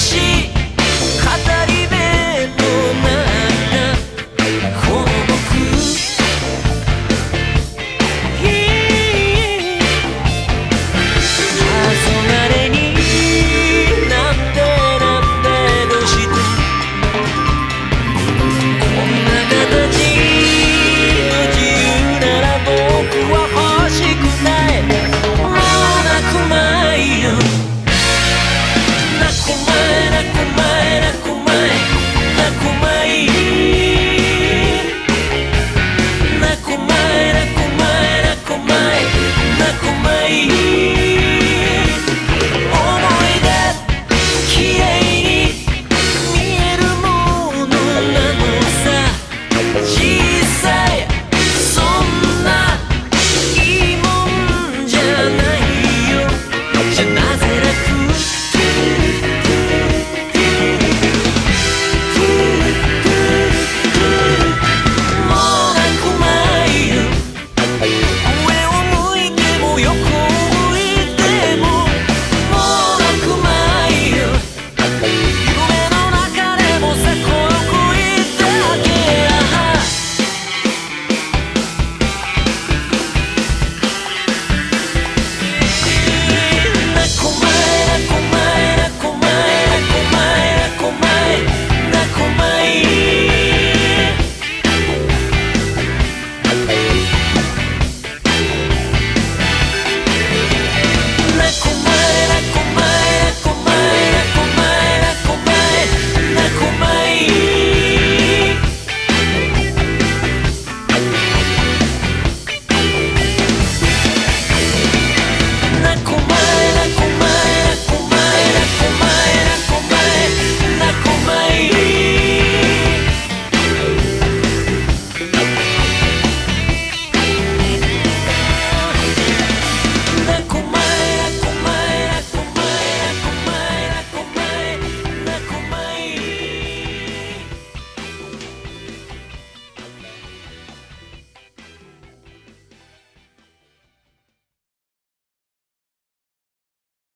sheet